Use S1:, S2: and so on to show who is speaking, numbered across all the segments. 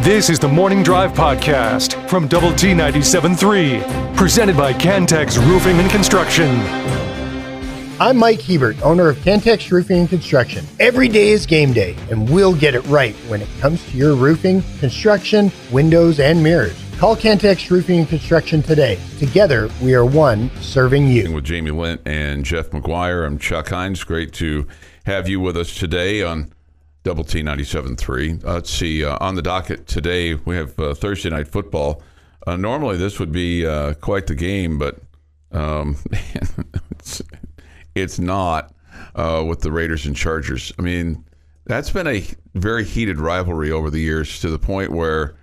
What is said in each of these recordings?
S1: This is the Morning Drive Podcast from Double T 97.3, presented by Cantex Roofing and Construction.
S2: I'm Mike Hebert, owner of Cantex Roofing and Construction. Every day is game day, and we'll get it right when it comes to your roofing, construction, windows, and mirrors. Call Cantex Roofing and Construction today. Together, we are one serving you.
S3: With Jamie Lent and Jeff McGuire, I'm Chuck Heinz. Great to have you with us today on Double T 97.3. Uh, let's see, uh, on the docket today, we have uh, Thursday Night Football. Uh, normally, this would be uh, quite the game, but um, it's, it's not uh, with the Raiders and Chargers. I mean, that's been a very heated rivalry over the years to the point where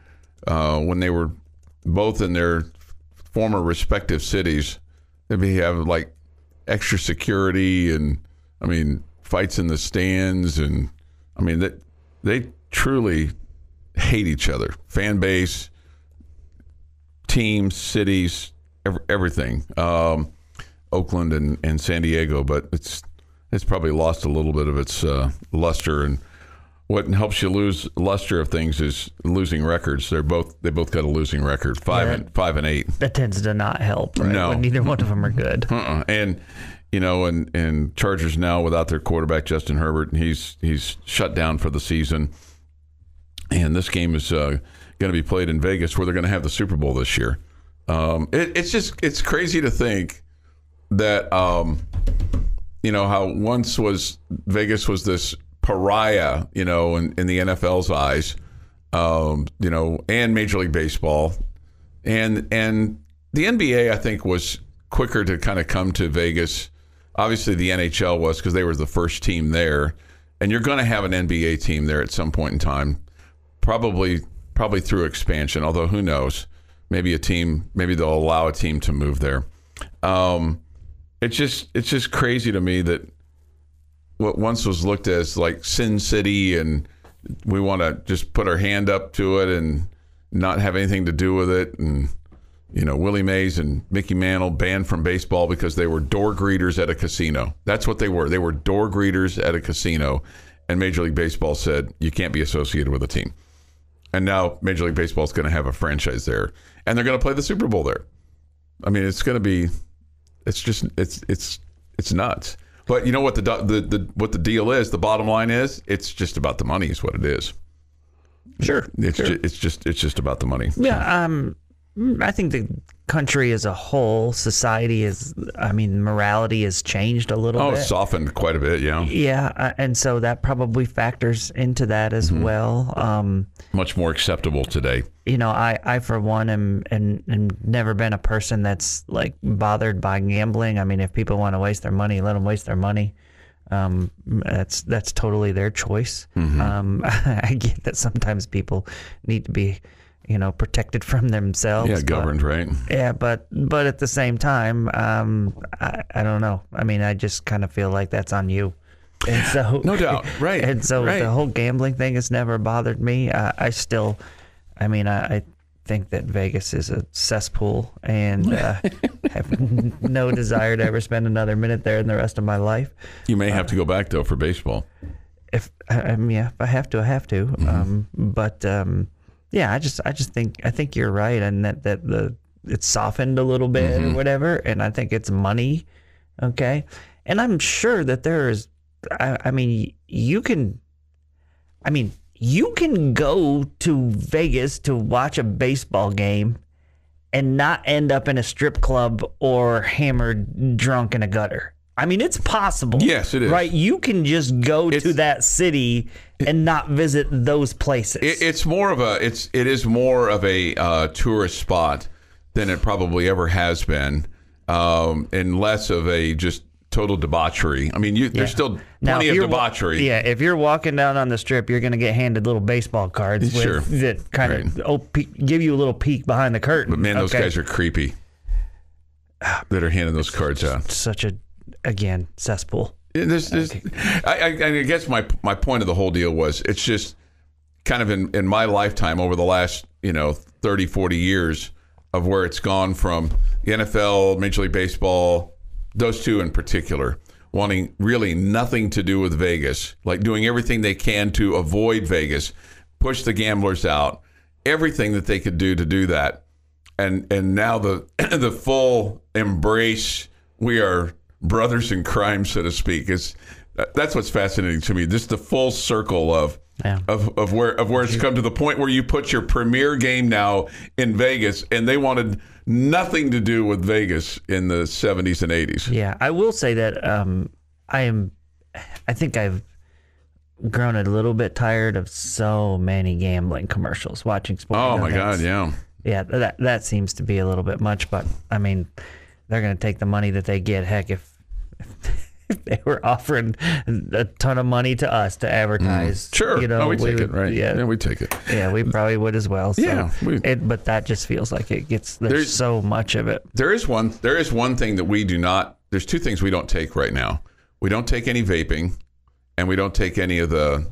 S3: when they were both in their former respective cities, they'd be having like extra security and, I mean, fights in the stands and I mean, that they truly hate each other. Fan base, teams, cities, every, everything. Um, Oakland and, and San Diego, but it's it's probably lost a little bit of its uh, luster. And what helps you lose luster of things is losing records. They're both they both got a losing record, five
S4: Yeah.
S3: and five and eight.
S4: that tends to not help, right?
S3: No.
S4: When neither one of them are good.
S3: Uh-uh. And you know, and and Chargers now without their quarterback Justin Herbert, he's he's shut down for the season. And this game is uh, going to be played in Vegas, where they're going to have the Super Bowl this year. Um, it, it's just it's crazy to think that um, you know how once was Vegas was this pariah, you know, in, in the NFL's eyes, um, you know, and Major League Baseball, and and the NBA I think was quicker to kind of come to Vegas. Obviously, the NHL was because they were the first team there, and you're going to have an NBA team there at some point in time, probably probably through expansion. Although who knows? Maybe a team, maybe they'll allow a team to move there. Um, it's just it's just crazy to me that what once was looked at as like Sin City and we want to just put our hand up to it and not have anything to do with it and you know Willie Mays and Mickey Mantle banned from baseball because they were door greeters at a casino. That's what they were. They were door greeters at a casino and Major League Baseball said you can't be associated with a team. And now Major League Baseball is going to have a franchise there and they're going to play the Super Bowl there. I mean, it's going to be it's just it's it's it's nuts. But you know what the, the the what the deal is? The bottom line is it's just about the money. Is what it is.
S4: Sure.
S3: It's ju- it's just it's just about the money.
S4: Yeah, um, I think the country as a whole, society is, I mean, morality has changed a little
S3: Oh,
S4: bit.
S3: softened quite a bit. Yeah,
S4: yeah, uh, and so that probably factors into that as
S3: Mm-hmm.
S4: well. Um,
S3: much more acceptable today.
S4: you know, I, I for one am and, and never been a person that's like bothered by gambling. I mean, if people want to waste their money, let them waste their money. Um, that's that's totally their choice. Um, I get that sometimes people need to be, you know, protected from themselves.
S3: Yeah,
S4: but-
S3: governed right.
S4: yeah, but but at the same time, um, I, I don't know. I mean, I just kind of feel like that's on you. And so,
S3: No doubt. Right,
S4: And so
S3: right.
S4: the whole gambling thing has never bothered me. I, I still, I mean, I, I think that Vegas is a cesspool, and uh, have no desire to ever spend another minute there in the rest of my life.
S3: You may have to go back though for baseball.
S4: If I I yeah, if I have to, I have to.
S3: Mm-hmm.
S4: Um, but um, yeah, I just, I just think, I think you're right, and that that the it's softened a little bit
S3: Mm-hmm.
S4: or whatever, and I think it's money, okay. And I'm sure that there is, I, I mean, you can, I mean, you can go to Vegas to watch a baseball game and not end up in a strip club or hammered drunk in a gutter. I mean, it's possible.
S3: Yes, it is.
S4: Right? You can just go to that city and not visit those places.
S3: It, it's more of a it's it is more of a uh, tourist spot than it probably ever has been, um, and less of a just total debauchery. I mean, you, there's still plenty
S4: if
S3: of debauchery.
S4: Yeah, if you're walking down on the strip, you're going to get handed little baseball cards with,
S3: Sure.
S4: that kind
S3: Right.
S4: of oh, pe- give you a little peek behind the curtain.
S3: But man, those
S4: Okay.
S3: guys are creepy. That are handing those cards out.
S4: such a again cesspool.
S3: Yeah, There's, uh, there's, I, I, I guess my my point of the whole deal was it's just kind of in, in my lifetime over the last you know 30 40 years of where it's gone from the NFL Major League Baseball those two in particular wanting really nothing to do with Vegas like doing everything they can to avoid Vegas push the gamblers out everything that they could do to do that, and and now the the full embrace. We are brothers in crime, so to speak. Is that's what's fascinating to me. Just the full circle of
S4: Yeah.
S3: of, of where of where it's come to the point where you put your premier game now in Vegas, and they wanted nothing to do with Vegas in the seventies and eighties.
S4: Yeah, I will say that um, I am. I think I've grown a little bit tired of so many gambling commercials. Watching sports.
S3: Oh my God, yeah.
S4: yeah. That that seems to be a little bit much, but I mean, they're going to take the money that they get. Heck, if if they were offering a ton of money to us to advertise,
S3: Sure,
S4: you know,
S3: oh, we take
S4: would-
S3: it, right?
S4: Yeah,
S3: we take it.
S4: yeah, we probably would as well. So.
S3: Yeah, we-
S4: it, but that just feels like it gets there's,
S3: There's-
S4: so much of it.
S3: There is one. There is one thing that we do not. There's two things we don't take right now. We don't take any vaping, and we don't take any of the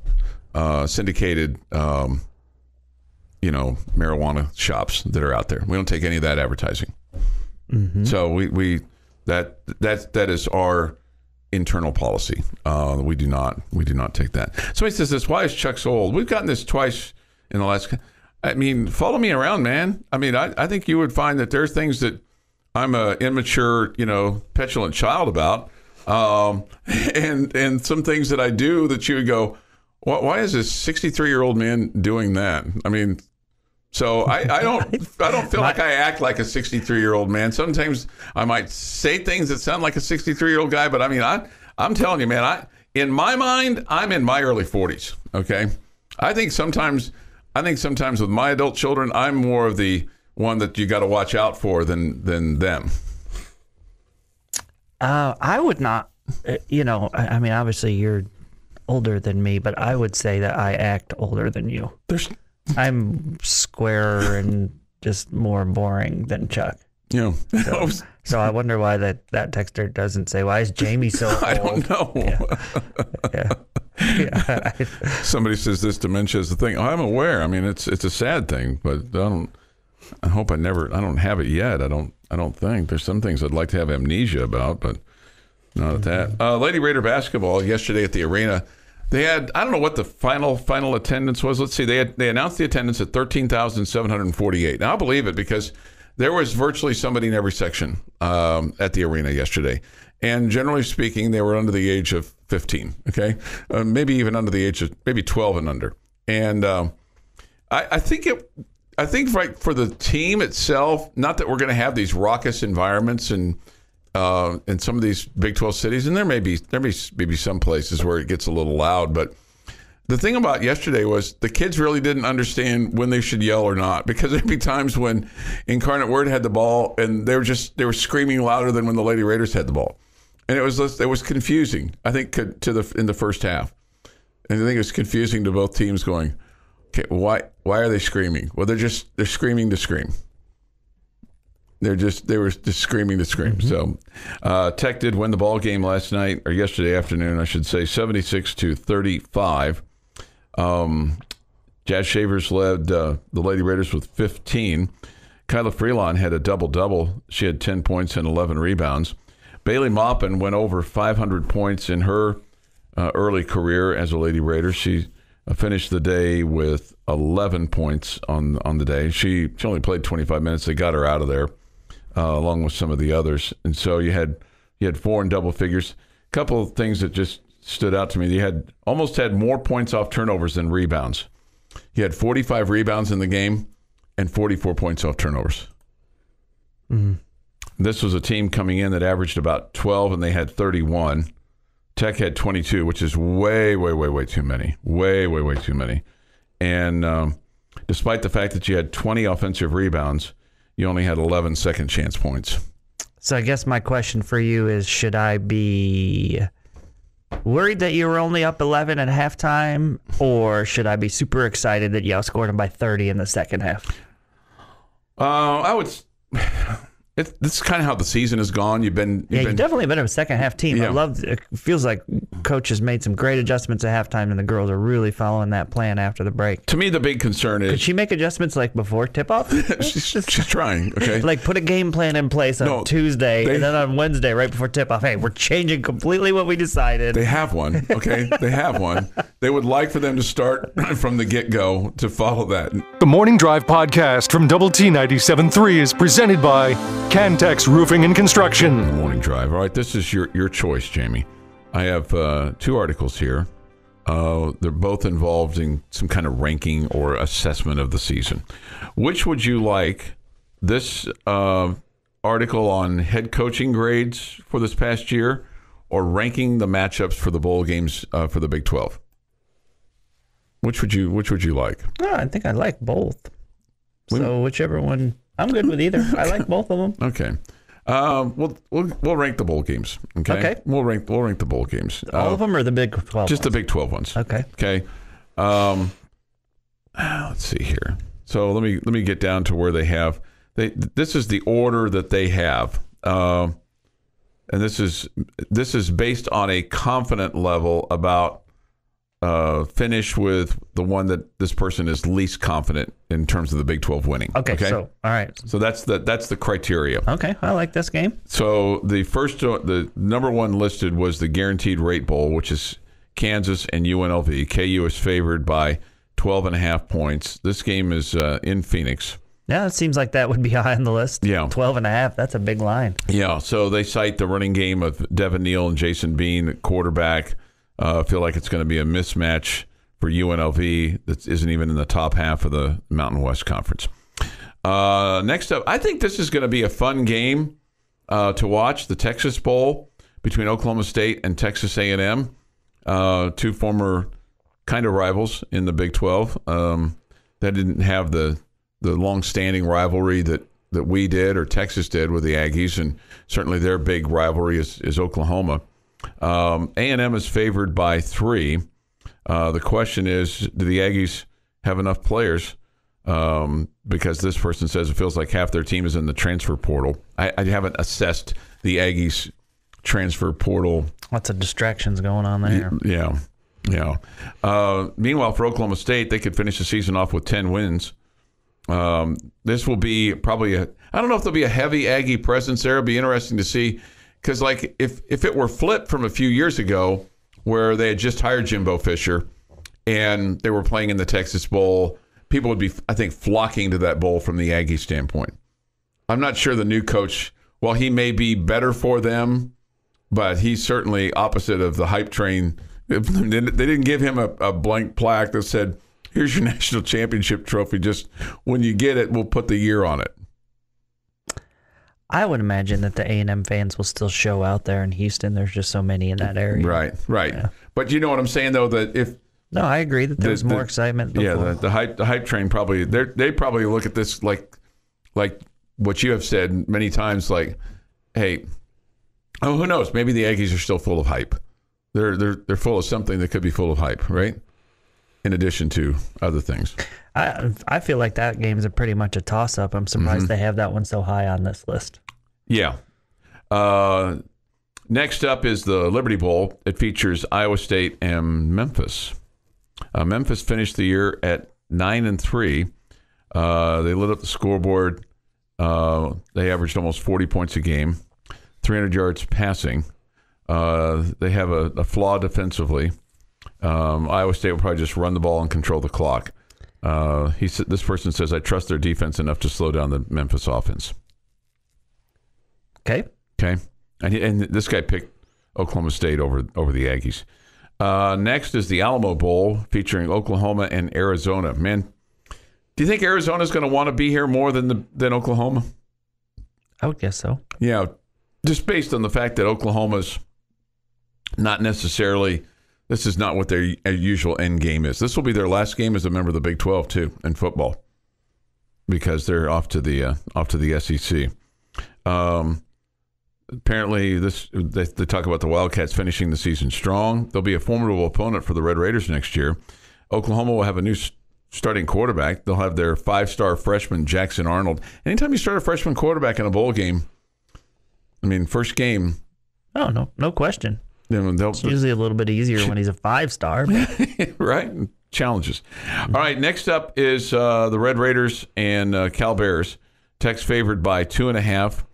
S3: uh, syndicated, um, you know, marijuana shops that are out there. We don't take any of that advertising. So we, we that that that is our internal policy. Uh, we do not we do not take that. Somebody says this. Why is Chuck so old? We've gotten this twice in the last. I mean, follow me around, man. I mean, I, I think you would find that there's things that I'm a immature, you know, petulant child about, um, and and some things that I do that you would go, why, why is this 63 year old man doing that? I mean, so I, I don't I don't feel like I act like a 63 year old man. Sometimes I might say things that sound like a 63 year old guy, but I mean I I'm telling you, man, I in my mind I'm in my early 40s. Okay, I think sometimes I think sometimes with my adult children I'm more of the one that you got to watch out for than than them.
S4: Uh, I would not, uh, you know, I, I mean, obviously you're older than me, but I would say that I act older than you.
S3: There's
S4: I'm squarer and just more boring than Chuck.
S3: you know I was-
S4: So I wonder why that, that texter doesn't say, why is Jamie so old?
S3: I don't know.
S4: Yeah. yeah.
S3: Somebody says this dementia is the thing. I'm aware. I mean, it's it's a sad thing, but I don't. I hope I never. I don't have it yet. I don't. I don't think there's some things I'd like to have amnesia about, but not at that. Uh, Lady Raider basketball yesterday at the arena. They had. I don't know what the final final attendance was. Let's see. They had. They announced the attendance at thirteen thousand seven hundred forty-eight. Now I believe it because there was virtually somebody in every section um, at the arena yesterday. And generally speaking, they were under the age of 15, okay? Uh, maybe even under the age of maybe 12 and under. And um, I, I think it, I think right for the team itself, not that we're going to have these raucous environments and uh, in some of these Big 12 cities, and there may be there may maybe some places where it gets a little loud, but the thing about yesterday was the kids really didn't understand when they should yell or not because there'd be times when Incarnate Word had the ball and they were just they were screaming louder than when the Lady Raiders had the ball, and it was it was confusing. I think to the in the first half, and I think it was confusing to both teams. Going, okay, why why are they screaming? Well, they're just they're screaming to scream. They're just they were just screaming to scream. So, uh, Tech did win the ball game last night or yesterday afternoon, I should say, seventy six to thirty five. Um, Jazz Shavers led uh, the Lady Raiders with 15. Kilah Freelon had a double double. She had 10 points and 11 rebounds. Bailey Maupin went over 500 points in her uh, early career as a Lady Raider. She uh, finished the day with 11 points on on the day. She she only played 25 minutes. They got her out of there uh, along with some of the others. And so you had you had four in double figures. A couple of things that just stood out to me. You had almost had more points off turnovers than rebounds. You had 45 rebounds in the game and 44 points off turnovers. This was a team coming in that averaged about 12 and they had 31. Tech had 22, which is way, way, way, way too many. Way, way, way too many. And um, despite the fact that you had 20 offensive rebounds, you only had 11 second chance points.
S4: So I guess my question for you is should I be worried that you were only up 11 at halftime or should I be super excited that you outscored them by 30 in the second half?
S3: Uh, I would. It, this is kind of how the season has gone. You've been, you've
S4: Yeah,
S3: been
S4: you've definitely been a second half team. I love. It feels like coach has made some great adjustments at halftime, and the girls are really following that plan after the break.
S3: to me the big concern is
S4: Could
S3: is
S4: she make adjustments like before tip off?
S3: she's, she's trying. Okay,
S4: like put a game plan in place on
S3: No,
S4: Tuesday,
S3: they-
S4: and then on Wednesday, right before tip off, hey, we're changing completely what we decided.
S3: They have one, okay? they have one. They would like for them to start from the get go to follow that.
S1: The Morning Drive podcast from Double T 97.3 is presented by Cantex Roofing and Construction.
S3: Morning drive. All right, this is your your choice, Jamie. I have uh, two articles here. Uh, they're both involved in some kind of ranking or assessment of the season. Which would you like? This uh, article on head coaching grades for this past year, or ranking the matchups for the bowl games uh, for the Big Twelve? Which would you Which would you like?
S4: Oh, I think I like both. So whichever one, I'm good with either. I like both of them.
S3: Okay. Um, we'll, we'll we'll rank the bowl games. Okay.
S4: Okay.
S3: We'll rank we'll rank the bowl games.
S4: All
S3: Uh,
S4: of them or the Big Twelve?
S3: just the? Big Twelve ones.
S4: Okay.
S3: Okay. Um, let's see here. So let me let me get down to where they have they. This is the order that they have, uh, and this is this is based on a confident level about uh, finish with the one that this person is least confident in terms of the Big Twelve winning.
S4: Okay. So all right.
S3: so that's the that's the criteria.
S4: Okay. I like this game.
S3: So the first, the number one listed was the Guaranteed Rate Bowl, which is Kansas and UNLV. KU is favored by 12 and a half points. This game is uh, in Phoenix.
S4: Yeah, it seems like that would be high on the list.
S3: Yeah.
S4: 12 and a half. That's a big line.
S3: Yeah, so they cite the running game of Devin Neal and Jason Bean quarterback. Uh, feel like it's going to be a mismatch for UNLV that isn't even in the top half of the Mountain West Conference. Uh, next up, I think this is going to be a fun game uh, to watch. The Texas Bowl between Oklahoma State and Texas A&M, uh, two former kind of rivals in the Big 12. Um, that didn't have the the long-standing rivalry that that we did or Texas did with the Aggies, and certainly their big rivalry is, is Oklahoma. Um, A&M is favored by three. Uh, the question is, do the Aggies have enough players? Um, because this person says it feels like half their team is in the transfer portal. I, I haven't assessed the Aggies transfer portal
S4: Lots of distractions going on there.
S3: yeah, yeah. Uh, meanwhile, for Oklahoma State, they could finish the season off with ten wins. Um, this will be probably a. I don't know if there'll be a heavy Aggie presence there. It'll be interesting to see because, like, if if it were flipped from a few years ago, where they had just hired Jimbo Fisher and they were playing in the Texas Bowl, people would be, I think, flocking to that bowl from the Aggie standpoint. I'm not sure the new coach. While he may be better for them, but he's certainly opposite of the hype train. They didn't give him a, a blank plaque that said, "Here's your national championship trophy. Just when you get it, we'll put the year on it."
S4: I would imagine that the A&M fans will still show out there in Houston. There's just so many in that area.
S3: Right, right. But you know what I'm saying, though, that if
S4: No, I agree that there's
S3: The-
S4: more
S3: the-
S4: excitement. Before.
S3: yeah, the, the hype the hype train probably they they probably look at this like like what you have said many times, like, "Hey, oh, who knows? Maybe the Aggies are still full of hype. They're they're they're full of something that could be full of hype, right?" In addition to other things.
S4: I I feel like that game's a pretty much a toss up. I'm surprised
S3: Mm-hmm.
S4: they have that one so high on this list.
S3: Yeah. Uh, next up is the Liberty Bowl. It features Iowa State and Memphis. Uh, Memphis finished the year at nine and three. Uh, they lit up the scoreboard. Uh, they averaged almost forty points a game, three hundred yards passing. Uh, they have a, a flaw defensively. Um, Iowa State will probably just run the ball and control the clock. Uh, he said, this person says, "I trust their defense enough to slow down the Memphis offense."
S4: Okay.
S3: Okay, and he, and this guy picked Oklahoma State over over the Aggies. Uh, next is the Alamo Bowl featuring Oklahoma and Arizona. Man, do you think Arizona's going to want to be here more than the than Oklahoma?
S4: I would guess so.
S3: Yeah, just based on the fact that Oklahoma's not necessarily. This is not what their usual end game is. This will be their last game as a member of the Big Twelve too in football, because they're off to the uh, off to the SEC. Um, apparently, this they, they talk about the Wildcats finishing the season strong. They'll be a formidable opponent for the Red Raiders next year. Oklahoma will have a new starting quarterback. They'll have their five-star freshman Jackson Arnold. Anytime you start a freshman quarterback in a bowl game, I mean, first game,
S4: Oh no, no question.
S3: Then they'll
S4: It's usually a little bit easier when he's a five star.
S3: right challenges. All right, next up is uh, the Red Raiders and uh, Cal Bears. Tech's favored by two and a half,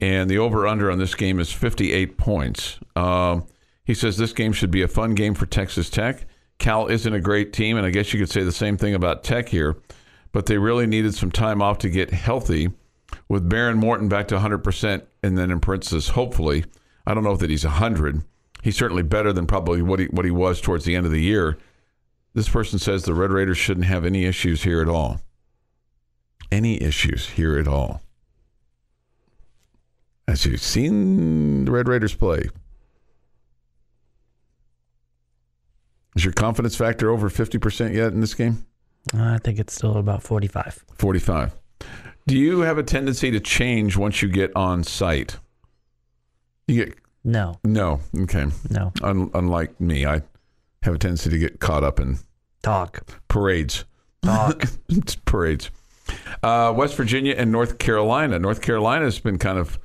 S3: and the over/under on this game is 58 points. Um, he says this game should be a fun game for Texas Tech. Cal isn't a great team, and I guess you could say the same thing about Tech here, but they really needed some time off to get healthy. With Behren Morton back to 100%, and then in parentheses, hopefully, I don't know if that he's 100. He's certainly better than probably what he what he was towards the end of the year. This person says the Red Raiders shouldn't have any issues here at all. Any issues here at all. As you've seen the Red Raiders play. Is your confidence factor over 50% yet in this game?
S4: I think it's still about forty five.
S3: 45. Do you have a tendency to change once you get on site? You get
S4: No,
S3: no. Okay.
S4: no.
S3: Un, unlike me, I have a tendency to get caught up in
S4: Talk.
S3: parades.
S4: Talk.
S3: It's parades. Uh, West Virginia and North Carolina. North Carolina has been kind of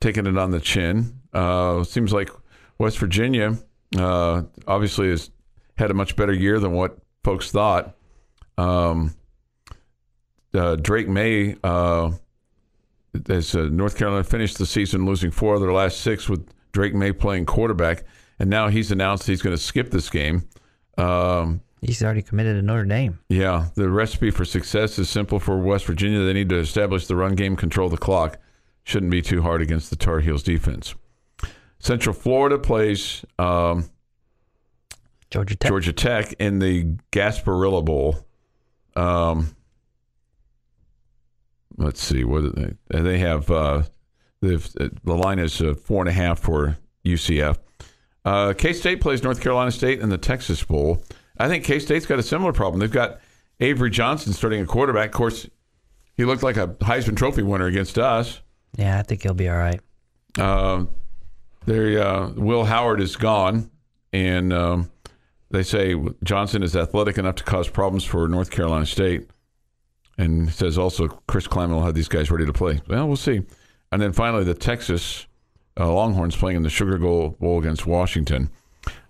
S3: taking it on the chin. Uh, seems like West Virginia uh, obviously has had a much better year than what folks thought. Um, uh, Drake Maye, uh, as uh, North Carolina finished the season losing four of their last six with Drake Maye playing quarterback, and now he's announced he's going to skip this game. Um,
S4: He's already committed to Notre Dame.
S3: yeah, the recipe for success is simple for West Virginia. They need to establish the run game, control the clock. Shouldn't be too hard against the Tar Heels defense. Central Florida plays um,
S4: Georgia Tech.
S3: Georgia Tech in the Gasparilla Bowl. Um, let's see what they, they have. Uh, they've, the line is uh, four and a half for UCF. Uh, K State plays North Carolina State in the Texas Bowl. I think K State's got a similar problem. They've got Avery Johnson starting a quarterback. Of course, he looked like a Heisman Trophy winner against us.
S4: Yeah, I think he'll be all right.
S3: Um, uh, Will Howard is gone, and um, they say Johnson is athletic enough to cause problems for North Carolina State. And he says also Chris Klieman will have these guys ready to play. Well, we'll see. And then finally, the Texas uh, Longhorns playing in the Sugar Bowl against Washington.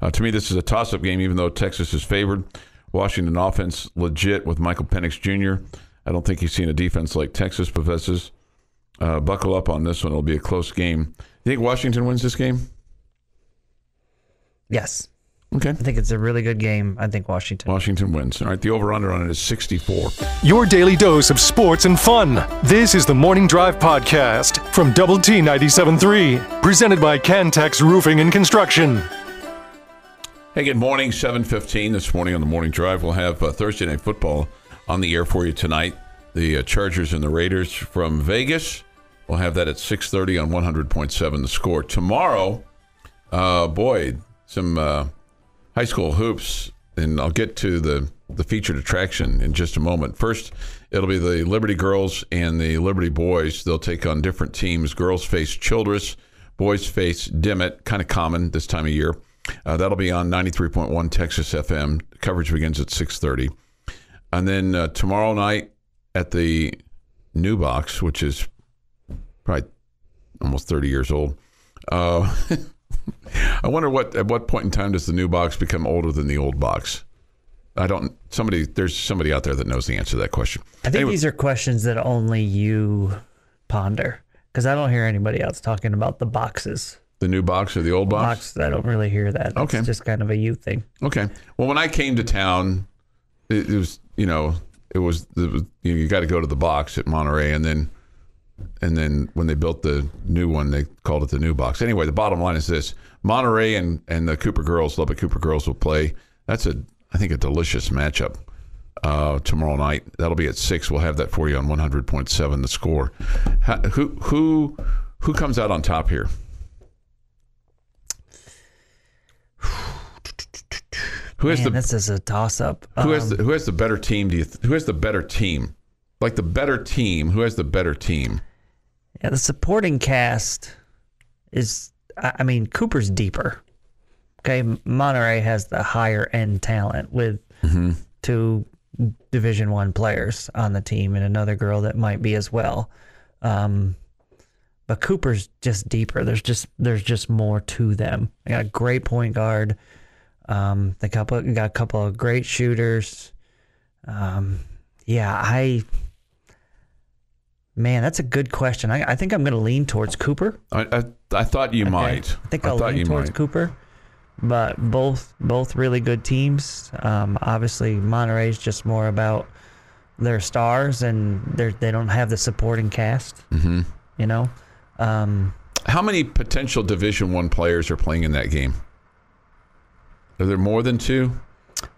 S3: Uh, to me, this is a toss-up game, even though Texas is favored. Washington offense legit with Michael Penix Jr. I don't think he's seen a defense like Texas possesses. Uh, buckle up on this one; it'll be a close game. You think Washington wins this game?
S4: Yes.
S3: Okay.
S4: I think it's a really good game. I think Washington.
S3: Washington wins. All right. The over/under on it is 64.
S1: Your daily dose of sports and fun. This is the Morning Drive Podcast from Double T 97.3, presented by Cantex Roofing and Construction.
S3: Hey, good morning. 7:15 this morning on the morning drive. We'll have uh, Thursday night football on the air for you tonight. The uh, Chargers and the Raiders from Vegas. We'll have that at 6:30 on 100.7 The Score tomorrow. Uh, boy, some uh, high school hoops, and I'll get to the the featured attraction in just a moment. First, it'll be the Liberty girls and the Liberty boys. They'll take on different teams. Girls face Childress, boys face Dimmitt. Kind of common this time of year. Uh, that'll be on 93.1 Texas FM. Coverage begins at 6:30, and then uh, tomorrow night at the New Box, which is probably almost 30 years old. Uh, I wonder what at what point in time does the new box become older than the old box? I don't. Somebody there's somebody out there that knows the answer to that question.
S4: I think
S3: Anyway,
S4: these are questions that only you ponder because I don't hear anybody else talking about the boxes.
S3: the new box or the old box?
S4: Box, I don't really hear that.
S3: Okay.
S4: It's just kind of a you thing.
S3: Okay. Well, when I came to town, it, it was you know it was, it was you, you got to go to the box at Monterey, and then and then when they built the new one, they called it the new box. Anyway, the bottom line is this: Monterey and and the Cooper girls, Lubbock Cooper girls, will play. That's a I think a delicious matchup uh, tomorrow night. That'll be at six. We'll have that for you on one hundred point seven. The score. Ha, who who who comes out on top here? Who has
S4: Man,
S3: the
S4: this is a toss up.
S3: who has the, who has the better team? Do you th- who has the better team? Like the better team, who has the better team?
S4: yeah, the supporting cast is, I I mean, Cooper's deeper. Okay. Monterey has the higher end talent with
S3: Mm-hmm.
S4: two Division One players on the team, and another girl that might be as well. Um, but Cooper's just deeper. There's just there's just more to them. They got a great point guard. Um, they couple got a couple of great shooters. Um, yeah, I man, that's a good question. I, I think I'm going to lean towards Cooper.
S3: I, I, I thought you
S4: Okay.
S3: might.
S4: I think I'll
S3: thought
S4: lean towards
S3: might.
S4: Cooper. But both both really good teams. Um, obviously, Monterey's just more about their stars, and they they don't have the supporting cast. Mm-hmm. You know, um,
S3: How many potential Division One players are playing in that game? Are there more than two?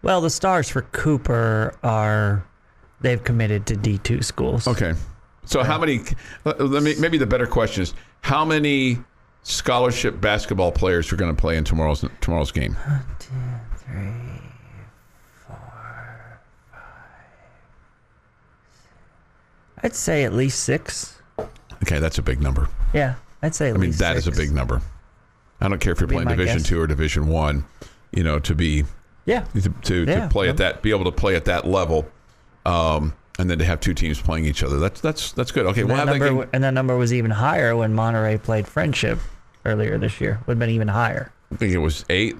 S4: well, the stars for Cooper are they've committed to D two schools.
S3: Okay. So how many? Let me. Maybe the better question is how many scholarship basketball players are going to play in tomorrow's tomorrow's game?
S4: I'd say at least six.
S3: Okay, that's a big number.
S4: Yeah, I'd say. At
S3: I mean, that is a big number. I don't care if you're playing Division
S4: guess.
S3: Two or Division One. You know, to be
S4: Yeah,
S3: to, to,
S4: Yeah,
S3: to play
S4: yeah.
S3: at that, be able to play at that level, um, and then to have two teams playing each other. That's that's that's good. Okay, we'll
S4: that
S3: have that
S4: number,
S3: game.
S4: and that number was even higher when Monterey played Friendship earlier this year. Would have been even higher.
S3: I think it was eight,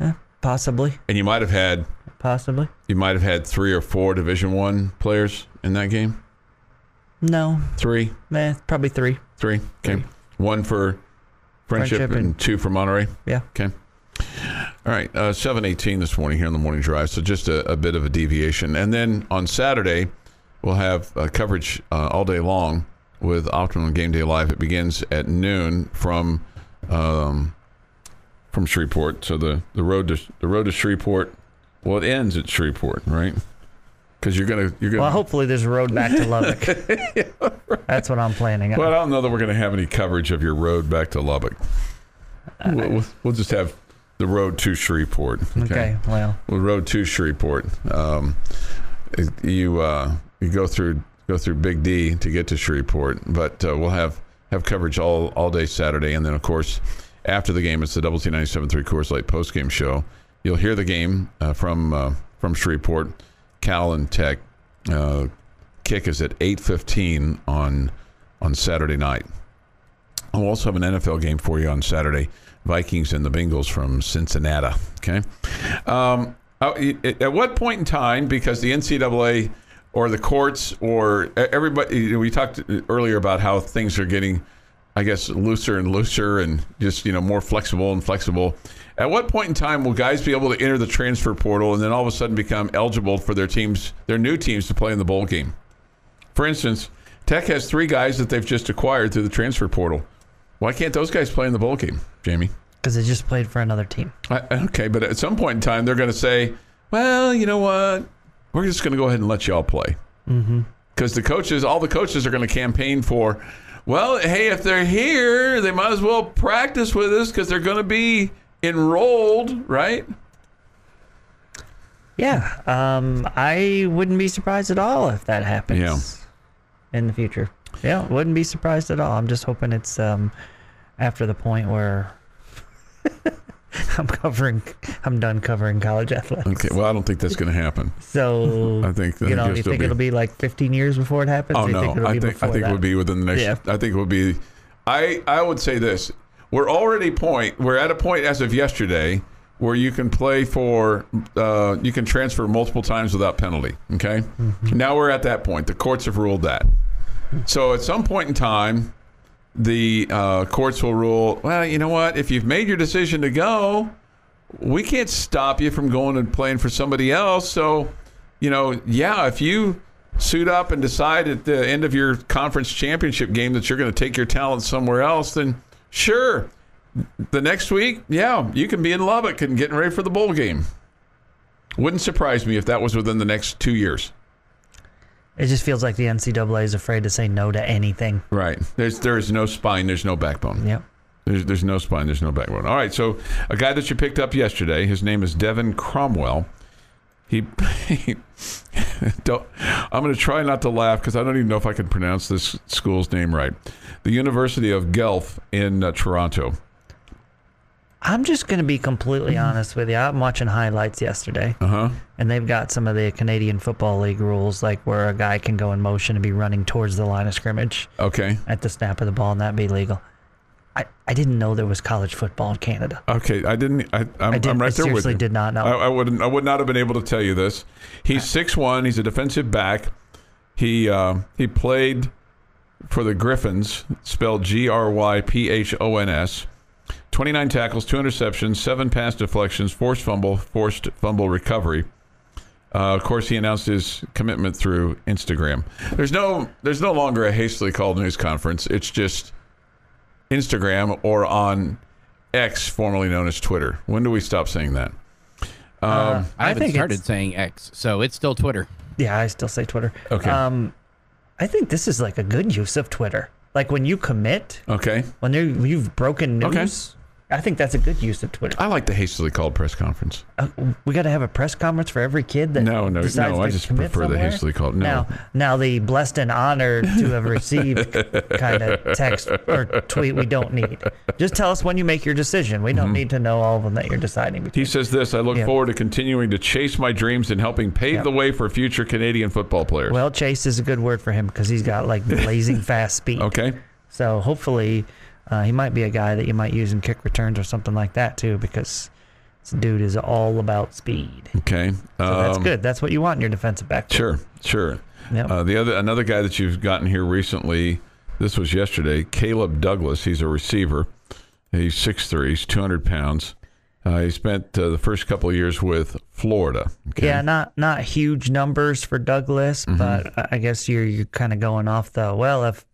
S4: Yeah, possibly,
S3: and you might have had
S4: possibly.
S3: you might have had three or four Division One players in that game.
S4: No,
S3: Three,
S4: eh, probably three.
S3: three. Okay, one for friendship,
S4: Friendship
S3: and,
S4: and-
S3: two for Monterey.
S4: Yeah.
S3: Okay. All right, uh, seven eighteen this morning here in the morning drive. So just a, a bit of a deviation, and then on Saturday we'll have uh, coverage uh, all day long with Optimum Game Day Live. It begins at noon from um, from Shreveport. So the, the road to the road to Shreveport. Well, it ends at Shreveport, right? Because you're gonna you're gonna.
S4: Well, hopefully there's a road back to Lubbock. That's what I'm planning. on.
S3: Well, I don't know that we're going to have any coverage of your road back to Lubbock. We'll, we'll, we'll just have the road to Shreveport.
S4: okay. Well,
S3: Well, road to Shreveport. Um, you uh, you go through go through Big D to get to Shreveport, but uh, we'll have have coverage all all day Saturday, and then of course after the game, it's the Double T 97.3 Coors Light post game show. You'll hear the game uh, from uh, from Shreveport, Cal and Tech. Uh, kick is at 8:15 on on Saturday night. We'll also have an NFL game for you on Saturday. Vikings and the Bengals from Cincinnati. Okay. Um, uh, at at what point in time, because the NCAA or the courts or everybody, we talked earlier about how things are getting, I guess, looser and looser and just, you know, more flexible and flexible. At what point in time will guys be able to enter the transfer portal and then all of a sudden become eligible for their teams, their new teams to play in the bowl game? For instance, Tech has three guys that they've just acquired through the transfer portal. Why can't those guys play in the bowl game, Jamie?
S4: because they just played for another team.
S3: I, okay, but at some point in time, they're going to say, "Well, you know what? We're just going to go ahead and let y'all play." Because the coaches, all the coaches, are going to campaign for. Well, hey, if they're here, they might as well practice with us because they're going to be enrolled, right?
S4: Yeah. Um, I wouldn't be surprised at all if that happens.
S3: Yeah.
S4: In the future. Yeah, wouldn't be surprised at all. I'm just hoping it's um, after the point where I'm covering, I'm done covering college athletics.
S3: Okay. Well, I don't think that's going to happen.
S4: So
S3: I think-
S4: you know, you think
S3: be-
S4: it'll be like 15 years before it happens?
S3: Oh no,
S4: think it'll
S3: I
S4: be
S3: think I think it would be within the next.
S4: Yeah.
S3: I think it would be. I I would say this: we're already point. We're at a point as of yesterday where you can play for. Uh, you can transfer multiple times without penalty. Okay.
S4: Mm-hmm.
S3: Now we're at that point. The courts have ruled that. So at some point in time, the uh, courts will rule. Well, you know what? If you've made your decision to go, we can't stop you from going and playing for somebody else. So, you know, yeah, if you suit up and decide at the end of your conference championship game that you're going to take your talent somewhere else, then sure. The next week, yeah, you can be in Lubbock and getting ready for the bowl game. Wouldn't surprise me if that was within the next two years.
S4: It just feels like the NCAA is afraid to say no to anything.
S3: Right. There's there is no spine. There's no backbone.
S4: Yep.
S3: There's, there's no spine. There's no backbone. All right. So a guy that you picked up yesterday, his name is Devin Cromwell. He, he don't, I'm going to try not to laugh because I don't even know if I can pronounce this school's name right. The University of Guelph in uh, Toronto.
S4: I'm just going to be completely honest with you. I'm watching highlights yesterday,
S3: Uh huh.
S4: and they've got some of the Canadian Football League rules, like where a guy can go in motion and be running towards the line of scrimmage
S3: Okay.
S4: at the snap of the ball and that be legal. I, I didn't know there was college football in Canada.
S3: Okay, I didn't. I, I'm,
S4: I did-
S3: I'm right
S4: I
S3: there with
S4: seriously did not know.
S3: I, I wouldn't. I would not have been able to tell you this. He's six one. He's a defensive back. He uh, he played for the Gryphons, spelled G R Y P H O N S. 29 tackles, two interceptions, seven pass deflections, forced fumble, forced fumble recovery. Uh, of course, he announced his commitment through Instagram. There's no, there's no longer a hastily called news conference. It's just Instagram or on X, formerly known as Twitter. When do we stop saying that?
S5: I
S4: I
S5: haven't
S4: think
S5: started saying X, so it's still Twitter.
S4: Yeah, I still say Twitter.
S3: Okay.
S4: Um, I think this is like a good use of Twitter. Like when you commit,
S3: Okay.
S4: when you you've broken news. Okay. I think that's a good use of Twitter.
S3: I like the hastily called press conference.
S4: Uh, we got to have a press conference for every kid that
S3: No, no, no, I just prefer the hastily called- no.
S4: Now, now the blessed and honored to have received kind of text or tweet we don't need. Just tell us when you make your decision. We
S3: Mm-hmm.
S4: don't need to know all of them that you're deciding between.
S3: He says this I look
S4: Yeah.
S3: forward to continuing to chase my dreams and helping pave
S4: Yeah.
S3: the way for future Canadian football players.
S4: well, Chase is a good word for him because he's got like blazing fast speed.
S3: okay.
S4: So hopefully, uh, he might be a guy that you might use in kick returns or something like that too, because this dude is all about speed.
S3: Okay.
S4: So that's
S3: Um,
S4: good. That's what you want in your defensive back.
S3: Sure, sure.
S4: Yep.
S3: Uh, the other another guy that you've gotten here recently, this was yesterday, Caleb Douglas. He's a receiver. He's 6'3", he's 200 pounds. Uh, he spent uh, the first couple of years with Florida. Okay?
S4: Yeah, not not huge numbers for Douglas,
S3: Mm-hmm.
S4: but I- I guess you're you're kind of going off the well. If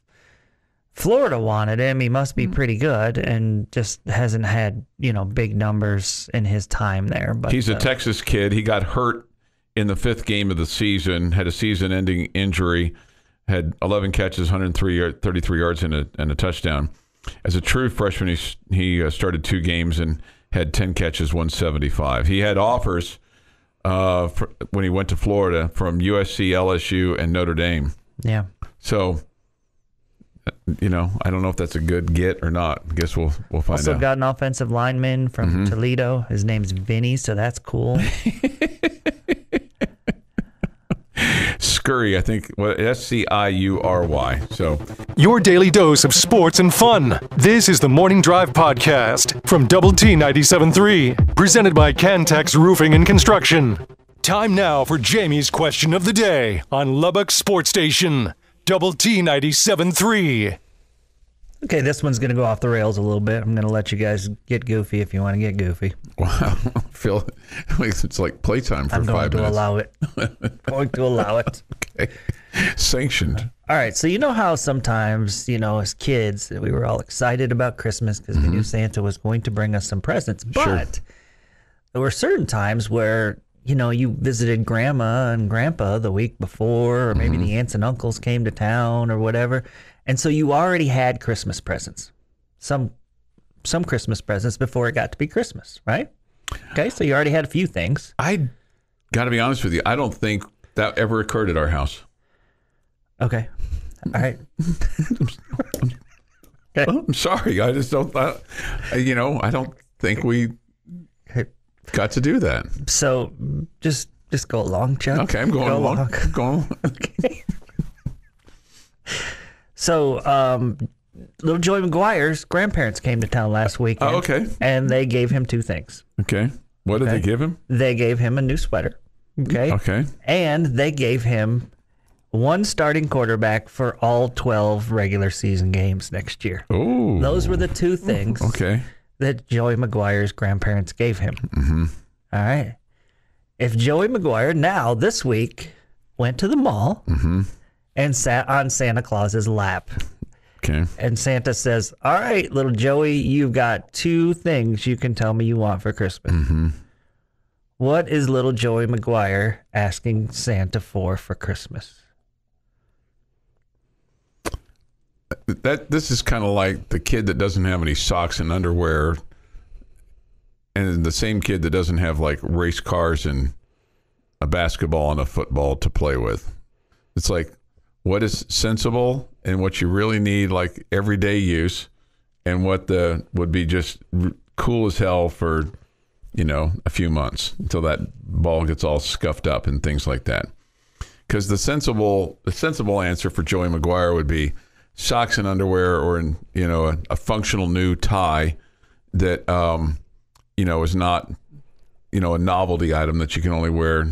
S4: Florida wanted him, he must
S3: Mm.
S4: be pretty good, and just hasn't had you know big numbers in his time there. But
S3: He's a
S4: uh,
S3: Texas kid. He got hurt in the fifth game of the season, had a season ending injury, had 11 catches, 103 yard, 33 yards, and a, and a touchdown. As a true freshman, he, he uh, started two games and had 10 catches, 175. He had offers uh, for, when he went to Florida from USC, LSU, and Notre Dame.
S4: yeah.
S3: So, you know, I don't know if that's a good get or not. I guess we'll we'll find out.
S4: Also
S3: out.
S4: got an offensive lineman from
S3: Mm-hmm.
S4: Toledo. His name's Vinny, so that's cool.
S3: Scurry, I think, well, S C I U R Y. So,
S1: Your daily dose of sports and fun. This is the Morning Drive Podcast from Double T 97.3, presented by Cantex Roofing and Construction. Time now for Jamie's question of the day on Lubbock Sports Station, Double T 97.3.
S4: okay, this one's gonna go off the rails a little bit. I'm gonna let you guys get goofy if you want to get goofy.
S3: wow, I feel it's like playtime for
S4: I'm going to
S3: minutes.
S4: allow it. going to allow it.
S3: Okay. Sanctioned.
S4: All right, so you know how sometimes, you know, as kids, we were all excited about Christmas because we knew mm-hmm. Santa was going to bring us some presents. But there were certain times where, you know, you visited grandma and grandpa the week before, or maybe mm-hmm. the aunts and uncles came to town or whatever. And so you already had Christmas presents. Some some Christmas presents before it got to be Christmas, right? Okay, so you already had a few things.
S3: I got to be honest with you. I don't think that ever occurred at our house.
S4: Okay. All right.
S3: I'm sorry. I just don't. I, you know, I don't think we got to do that.
S4: So just just go along, Chuck.
S3: Okay, I'm going
S4: Go
S3: along.
S4: along.
S3: I'm going.
S4: So, um, little Joey McGuire's grandparents came to town last weekend.
S3: Oh, okay.
S4: And they gave him two things.
S3: Okay. What did
S4: Okay.
S3: they give him?
S4: They gave him a new sweater. Okay.
S3: Okay.
S4: And they gave him one starting quarterback for all 12 regular season games next year.
S3: Oh.
S4: Those were the two things
S3: Okay.
S4: That Joey McGuire's grandparents gave him. Mm-hmm. right. If Joey McGuire now this week went to the mall
S3: Mm-hmm.
S4: and sat on Santa Claus's lap,
S3: Okay.
S4: and Santa says, "All right, little Joey, you've got two things you can tell me you want for Christmas."
S3: Mm-hmm.
S4: What is little Joey McGuire asking Santa for for Christmas?
S3: That this is kind of like the kid that doesn't have any socks and underwear, and the same kid that doesn't have like race cars and a basketball and a football to play with. It's like what is sensible and what you really need, like everyday use, and what the would be just cool as hell for you know a few months until that ball gets all scuffed up and things like that. Because the sensible the sensible answer for Joey McGuire would be socks and underwear, or in you know a, a functional new tie that um, you know is not you know a novelty item that you can only wear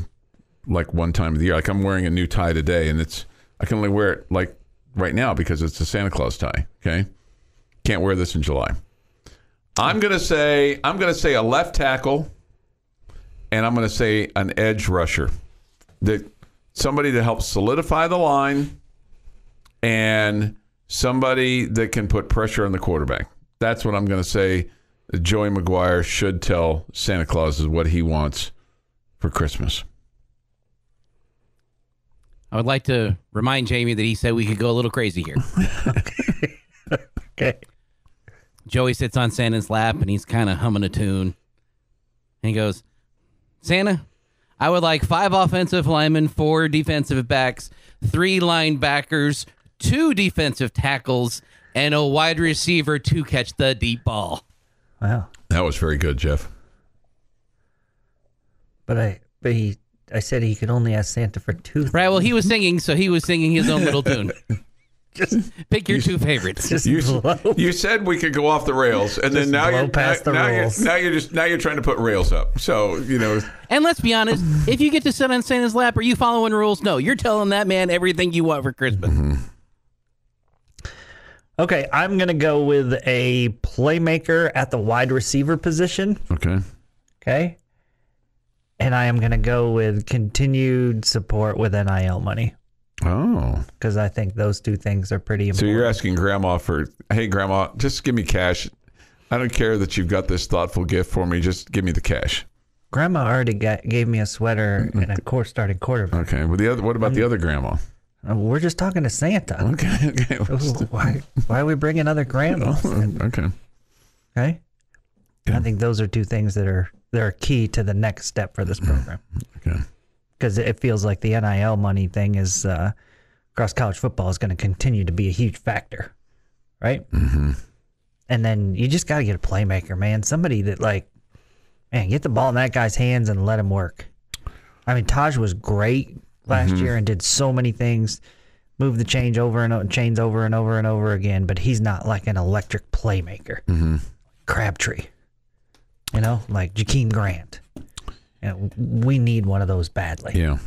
S3: like one time of the year. Like I'm wearing a new tie today, and it's I can only wear it like right now because it's a Santa Claus tie. Okay, can't wear this in July. I'm gonna say I'm gonna say a left tackle, and I'm gonna say an edge rusher, that somebody to help solidify the line, and somebody that can put pressure on the quarterback. That's what I'm gonna say. Joey McGuire should tell Santa Claus is what he wants for Christmas.
S5: I would like to remind Jamie that he said we could go a little crazy here.
S4: Okay.
S5: Joey sits on Santa's lap and he's kind of humming a tune. And he goes, Santa, I would like five offensive linemen, four defensive backs, three linebackers, two defensive tackles, and a wide receiver to catch the deep ball.
S4: Wow.
S3: That was very good, Jeff.
S4: But I but he I said he could only ask Santa for two.
S5: Right. Well, he was singing, so he was singing his own little tune.
S4: Just
S5: Pick your two favorites.
S4: just
S3: You,
S4: blow.
S3: you said we could go off the rails, and then now you're
S4: past
S3: now,
S4: the
S3: now
S4: rules.
S3: You're, now you're just now you're trying to put rails up. So you know,
S5: And let's be honest, if you get to sit on Santa's lap, are you following rules? No, you're telling that man everything you want for Christmas. Mm-hmm.
S4: Okay, I'm gonna go with a playmaker at the wide receiver position.
S3: okay.
S4: Okay. And I am gonna go with continued support with NIL money.
S3: Oh,
S4: Because I think those two things are pretty important.
S3: so you're asking Grandma for, hey, Grandma, just give me cash. I don't care that you've got this thoughtful gift for me. Just give me the cash.
S4: Grandma already got, gave me a sweater and a mm-hmm. course starting quarterback.
S3: Okay. Well, the other, what about the other grandma?
S4: Uh, We're just talking to Santa.
S3: Okay. Okay.
S4: why, why are we bringing other grandmas? in?
S3: okay.
S4: Okay. I think those are two things that are that are key to the next step for this program.
S3: Okay.
S4: Because it feels like the NIL money thing is uh, across college football is going to continue to be a huge factor, right? Mm-hmm. And then you just got to get a playmaker, man. Somebody that like, man, get the ball in that guy's hands and let him work. I mean, Taj was great last year and did so many things, moved the change over and chains over and over and over again. But he's not like an electric playmaker. Mm-hmm. Crabtree, you know, like Jakeem Grant. You know, we need one of those badly.
S3: Yeah.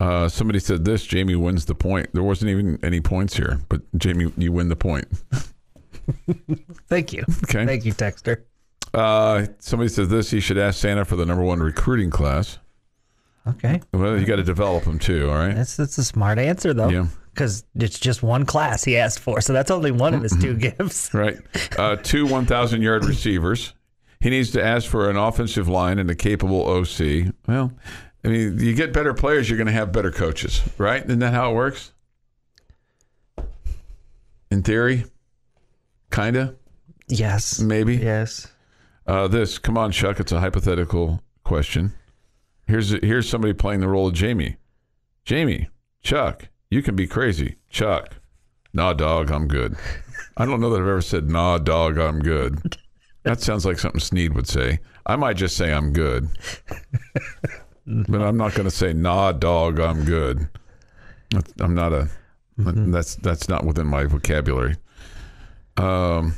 S3: Uh, somebody said this. Jamie wins the point. There wasn't even any points here, but Jamie, you win the point.
S4: Thank you.
S3: Okay.
S4: Thank you, Texter.
S3: Uh, somebody says this. He should ask Santa for the number one recruiting class.
S4: Okay.
S3: Well, you got to develop them too. All right.
S4: That's that's a smart answer though.
S3: Yeah.
S4: Because it's just one class he asked for, so that's only one of his two gifts.
S3: Right. Uh, two 1,000 yard receivers. He needs to ask for an offensive line and a capable OC. Well, I mean, you get better players, you're going to have better coaches, right? Isn't that how it works? In theory, kind of,
S4: Yes.
S3: maybe.
S4: Yes.
S3: Uh, this, come on, Chuck. It's a hypothetical question. Here's here's somebody playing the role of Jamie. Jamie, Chuck, you can be crazy. Chuck, nah, dog, I'm good. I don't know that I've ever said nah, dog, I'm good. That sounds like something Sneed would say. I might just say I'm good, but I'm not going to say nah, dog, I'm good. I'm not a. That's that's not within my vocabulary. Um.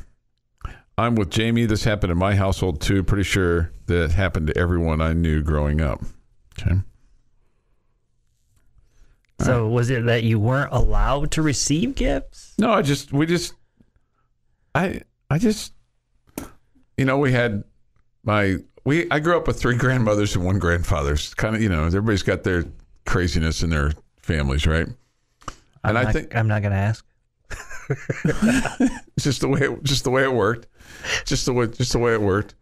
S3: I'm with Jamie. This happened in my household too. Pretty sure that happened to everyone I knew growing up. Okay.
S4: So was it that you weren't allowed to receive gifts?
S3: No, I just we just I I just you know we had my we I grew up with three grandmothers and one grandfather. Kind of you know everybody's got their craziness in their families, right? And
S4: I'm
S3: I
S4: not,
S3: think
S4: I'm not going to ask.
S3: just the way it, just the way it worked, just the way just the way it worked.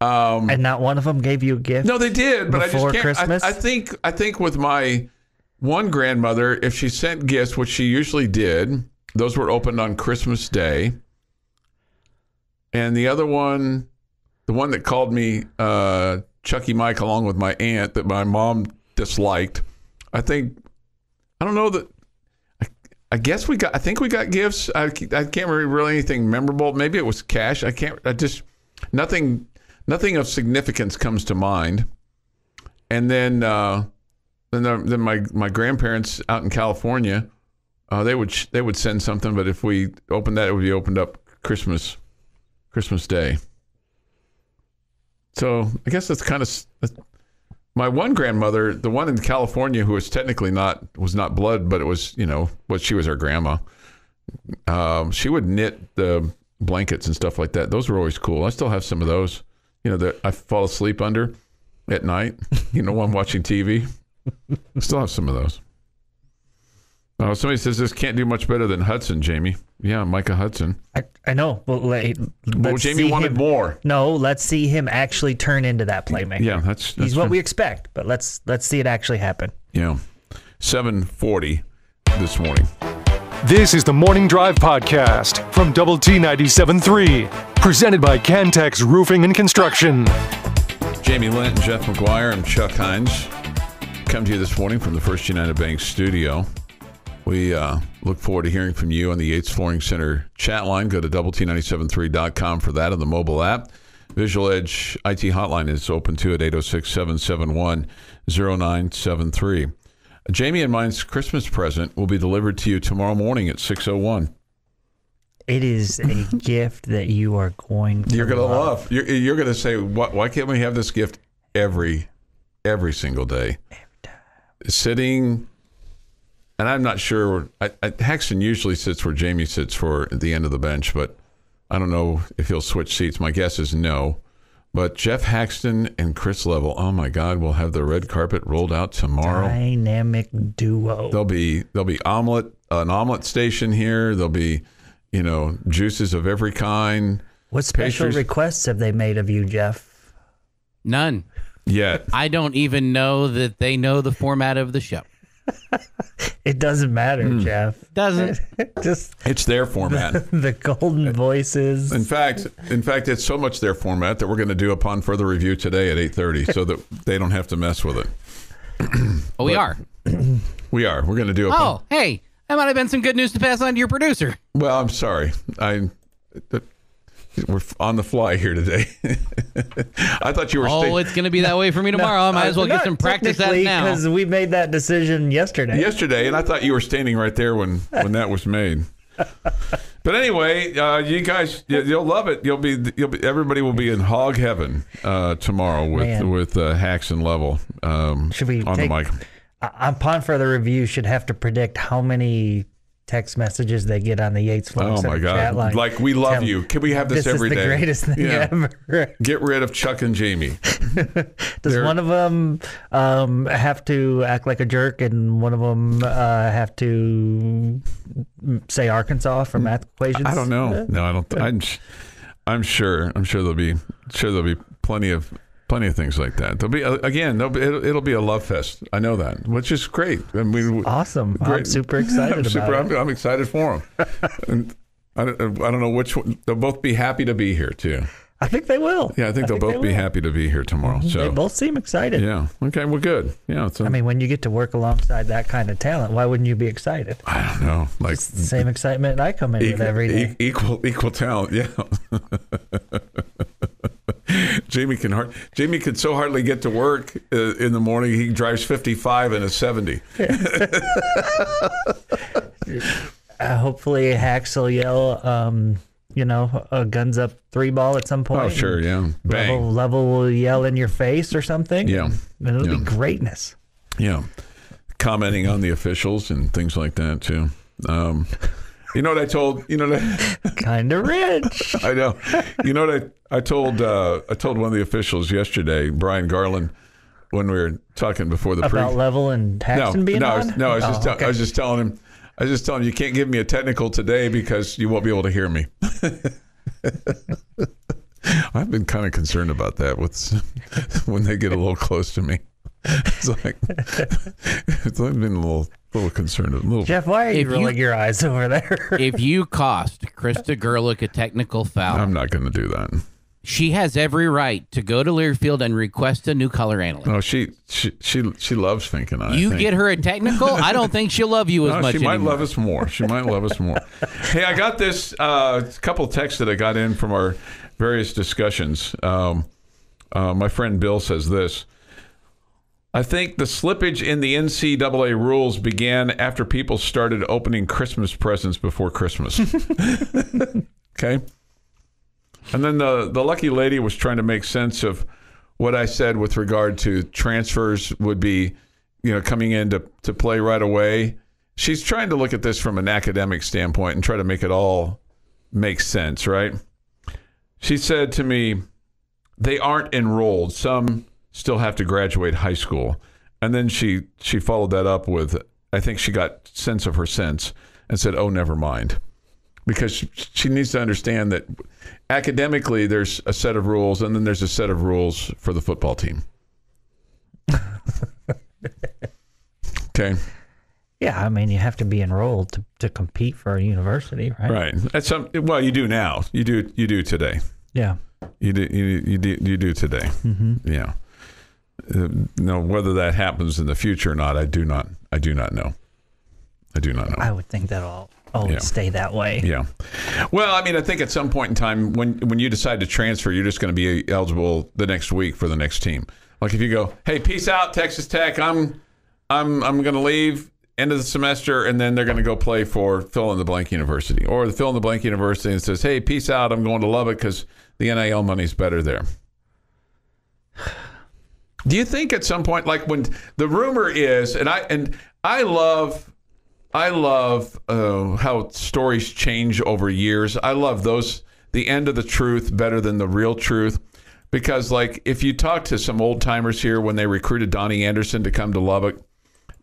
S3: Um,
S4: And not one of them gave you a gift.
S3: No, they did, but
S4: Before
S3: I just can't.
S4: Christmas?
S3: I, I think I think with my one grandmother, if she sent gifts, which she usually did, those were opened on Christmas Day. And the other one, the one that called me uh, Chucky Mike, along with my aunt, that my mom disliked. I think I don't know that. I, I guess we got. I think we got gifts. I, I can't remember really anything memorable. Maybe it was cash. I can't. I just nothing. Nothing of significance comes to mind. And then, uh, then, the, then my my grandparents out in California, uh, they would they would send something. But if we opened that, it would be opened up Christmas, Christmas Day. So I guess that's kind of my one grandmother, the one in California who was technically not was not blood, but it was you know what she was our grandma. Um, she would knit the blankets and stuff like that. Those were always cool. I still have some of those. You know that I fall asleep under at night. You know while I'm watching TV. I still have some of those. Oh, somebody says this can't do much better than Hudson, Jamie. Yeah, Micah Hudson.
S4: I, I know. Well, let,
S3: Well, Jamie
S4: see
S3: wanted
S4: him-
S3: more.
S4: No, let's see him actually turn into that playmaker.
S3: Yeah, that's, that's
S4: he's what
S3: true.
S4: we expect, but let's let's see it actually happen.
S3: Yeah, seven forty this morning.
S1: This is the Morning Drive Podcast from Double T 97.3, presented by Cantex Roofing and Construction.
S3: Jamie Lent, Jeff McGuire, and Chuck Heinz come to you this morning from the First United Bank studio. We uh, look forward to hearing from you on the Yates Flooring Center chat line. Go to doublet973.com for that on the mobile app. Visual Edge IT hotline is open too at 806 771 0973. Jamie and mine's Christmas present will be delivered to you tomorrow morning at 601.
S4: It is a gift that you are going to
S3: You're going to
S4: love.
S3: love. You're, you're going to say, why, why can't we have this gift every every single day? Sitting, and I'm not sure. I, I, Haxton usually sits where Jamie sits for the end of the bench, but I don't know if he'll switch seats. My guess is no. But Jeff Haxton and Chris Level, oh my God, we'll have the red carpet rolled out tomorrow.
S4: Dynamic duo.
S3: There'll be there'll be omelet an omelet station here. There'll be you know juices of every kind.
S4: What special
S3: pastries-
S4: requests have they made of you, Jeff?
S5: None.
S3: Yet
S5: I don't even know that they know the format of the show.
S4: It doesn't matter,
S3: Hmm.
S4: Jeff.
S5: Doesn't.
S4: Just
S3: it's their format.
S4: the golden voices.
S3: In fact, in fact, it's so much their format that we're going to do upon further review today at eight thirty, so that they don't have to mess with it.
S5: Oh, we are.
S3: We are. We're going to do. Upon,
S5: Oh, hey, that might have been some good news to pass on to your producer.
S3: Well, I'm sorry. I. We're on the fly here today. I thought you were.
S5: Oh,
S3: sta-
S5: it's going to be that way for me tomorrow. I might as well get some practice at it now.
S4: because we made that decision yesterday.
S3: yesterday, and I thought you were standing right there when when that was made. But anyway, uh, you guys, you- you'll love it. You'll be, you'll be, everybody will be in hog heaven uh, tomorrow with
S4: Man.
S3: with uh, Hacks and Level. Um,
S4: Should we
S3: on
S4: take-
S3: the mic?
S4: Uh, upon further review, should have to predict how many text messages they get on the Yates Flooring
S3: Oh my
S4: chat
S3: God!
S4: line.
S3: Like we love you. Can we have this, every day?
S4: This is the greatest thing
S3: Yeah.
S4: ever.
S3: Get rid of Chuck and Jamie.
S4: Does
S3: They're-
S4: one of them um, have to act like a jerk, and one of them uh, have to say Arkansas for math equations?
S3: I don't know. No, I don't. I'm, I'm sure. I'm sure there'll be sure there'll be plenty of plenty of things like that. There'll be again. There'll be, it'll, it'll be a love fest. I know that, which is great. And we
S4: Awesome! I'm
S3: Great.
S4: super excited
S3: I'm
S4: about
S3: super,
S4: it.
S3: I'm, I'm excited for them. and I don't, I don't know which one. They'll both be happy to be here too.
S4: I think they will.
S3: Yeah, I think they'll both
S4: they
S3: be happy to be here tomorrow.
S4: Mm-hmm.
S3: So They
S4: both seem excited.
S3: yeah, okay, well, good. Yeah, so,
S4: I mean, when you get to work alongside that kind of talent, why wouldn't you be excited?
S3: I don't know, like
S4: It's the same excitement I come in with every day.
S3: e- equal equal talent. Yeah. Jamie can hard, Jamie could so hardly get to work uh, in the morning. He drives 55 and a 70.
S4: Uh, hopefully, Hacks will yell, um, you know, a guns up three ball at some point.
S3: Oh, sure, yeah. Bang.
S4: Level, level will yell in your face or something.
S3: Yeah.
S4: And it'll
S3: Yeah.
S4: be greatness.
S3: Yeah. Commenting on the officials and things like that too. Um, you know what I told? You know what
S4: Kind of rich.
S3: I know. You know what I, I told? Uh, I told one of the officials yesterday, Brian Garland, when we were talking before the pre.
S4: About level and
S3: No,
S4: Paxton being
S3: no, I
S4: on?
S3: was, no. I was
S4: Oh,
S3: just, tell-
S4: okay.
S3: I was just telling him. I was just telling him you can't give me a technical today because you won't be able to hear me. I've been kind of concerned about that with when they get a little close to me. It's like it's been a little little concerned. A little.
S4: Jeff, why are you
S5: If you-
S4: rolling your eyes over there?
S5: if you cost Krista Gerlich a technical foul,
S3: I'm not going to do that.
S5: She has every right to go to Learfield and request a new color analyst.
S3: No, she she she she loves thinking and I. I
S5: you
S3: think.
S5: get her a technical, I don't think she'll love you as
S3: No,
S5: much
S3: she might
S5: anymore.
S3: love us more. She might love us more. Hey, I got this uh, couple texts that I got in from our various discussions. Um, uh, my friend Bill says this. I think the slippage in the NCAA rules began after people started opening Christmas presents before Christmas. okay. And then the, the lucky lady was trying to make sense of what I said with regard to transfers would be, you know, coming in to, to play right away. She's trying to look at this from an academic standpoint and try to make it all make sense, right? She said to me, they aren't enrolled. Some still have to graduate high school. And then she she followed that up with I think she got sense of her sense and said, "Oh, never mind." Because she, needs to understand that academically there's a set of rules and then there's a set of rules for the football team. okay.
S4: Yeah, I mean, you have to be enrolled to, to compete for a university, right?
S3: Right. That's some well you do now. You do you do today.
S4: Yeah.
S3: You do you, you do you do today. Mm-hmm. Yeah. Uh, no, whether that happens in the future or not, I do not. I do not know. I do not know.
S4: I would think that'll always
S3: Yeah.
S4: stay that way.
S3: Yeah. Well, I mean, I think at some point in time, when when you decide to transfer, you're just going to be eligible the next week for the next team. Like if you go, hey, peace out, Texas Tech. I'm I'm I'm going to leave end of the semester, and then they're going to go play for fill in the blank university, or the fill in the blank university, and says, hey, peace out. I'm going to Lubbock because the NIL money's better there. Do you think at some point, like when the rumor is, and I and I love, I love uh, how stories change over years. I love those the end of the truth better than the real truth, because like if you talk to some old timers here when they recruited Donny Anderson to come to Lubbock,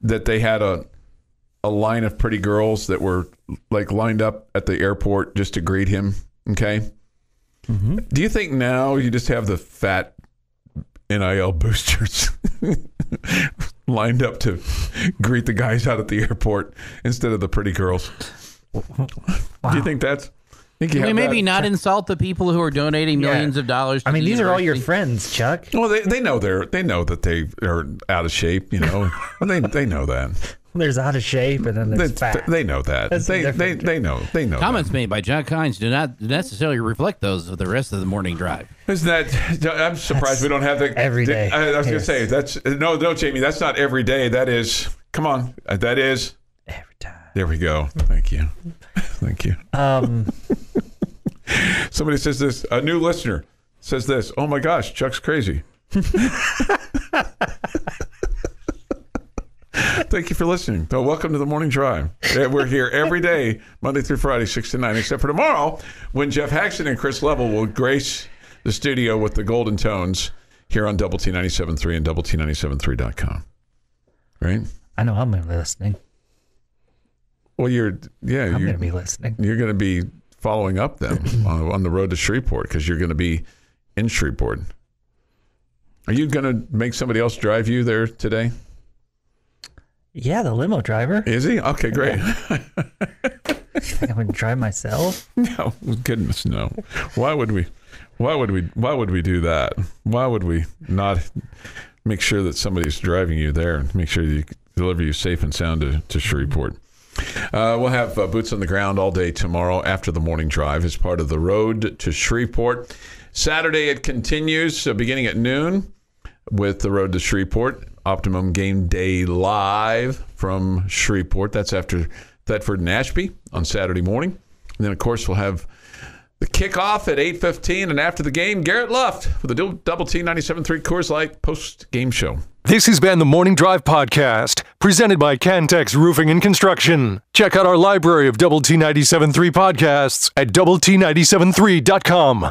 S3: that they had a a line of pretty girls that were like lined up at the airport just to greet him. Okay. Do you think now you just have the fat NIL boosters lined up to greet the guys out at the airport instead of the pretty girls? Do you think that's? Think you
S5: Can we maybe
S3: that?
S5: not insult the people who are donating
S4: Yeah.
S5: millions of dollars? To
S4: I mean,
S5: the
S4: these are all your friends, Chuck.
S3: Well, they, they know they're they know that they are out of shape. You know, they they know that.
S4: There's out of shape and then
S3: They,
S4: there's fat.
S3: they know that.
S4: That's
S3: They, they they know they know.
S5: Comments made by John Kynes do not necessarily reflect those of the rest of the morning drive.
S3: Isn't that? I'm surprised we don't have that
S4: every day.
S3: I, I was going to say that's no no Jamie. That's not every day. That is. Come on. Uh, That is.
S4: Every time.
S3: There we go. Thank you. Thank you.
S4: Um,
S3: Somebody says this. A new listener says this. Oh my gosh, Chuck's crazy. Thank you for listening. So welcome to the morning drive. We're here every day, Monday through Friday, six to nine, except for tomorrow, when Jeff Haxton and Chris Level will grace the studio with the golden tones here on Double T 97.3 and Double T 97.3.com. Right?
S4: I know I'm going to be listening.
S3: Well, you're yeah,
S4: I'm going to be listening.
S3: you're going to be following up them on, on the road to Shreveport because you're going to be in Shreveport. Are you going to make somebody else drive you there today?
S4: Yeah, the limo driver.
S3: Is he? Okay, great.
S4: I think I'm going to drive myself.
S3: no, goodness, no. Why would we? Why would we? Why would we do that? Why would we not make sure that somebody's driving you there and make sure you deliver you safe and sound to, to Shreveport? Uh, we'll have uh, boots on the ground all day tomorrow after the morning drive as part of the road to Shreveport. Saturday it continues uh, beginning at noon with the road to Shreveport. Optimum Game Day live from Shreveport. That's after Thetford and Ashby on Saturday morning. And then, of course, we'll have the kickoff at 8.15. And after the game, Garrett Luft with the Double T 97.3 Coors Light post-game show.
S1: This has been the Morning Drive Podcast, presented by Cantex Roofing and Construction. Check out our library of Double T 97.3 podcasts at Double T 97.3.com.